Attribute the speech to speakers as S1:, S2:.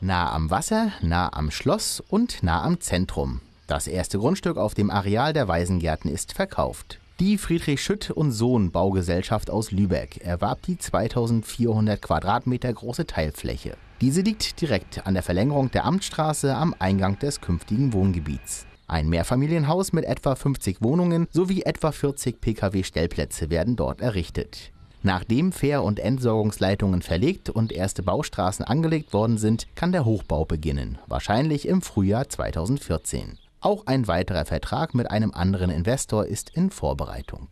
S1: Nah am Wasser, nah am Schloss und nah am Zentrum. Das erste Grundstück auf dem Areal der Waisengärten ist verkauft. Die Friedrich Schütt und Sohn Baugesellschaft aus Lübeck erwarb die 2400 Quadratmeter große Teilfläche. Diese liegt direkt an der Verlängerung der Amtsstraße am Eingang des künftigen Wohngebiets. Ein Mehrfamilienhaus mit etwa 50 Wohnungen sowie etwa 40 Pkw-Stellplätze werden dort errichtet. Nachdem Fähr- und Entsorgungsleitungen verlegt und erste Baustraßen angelegt worden sind, kann der Hochbau beginnen, wahrscheinlich im Frühjahr 2014. Auch ein weiterer Vertrag mit einem anderen Investor ist in Vorbereitung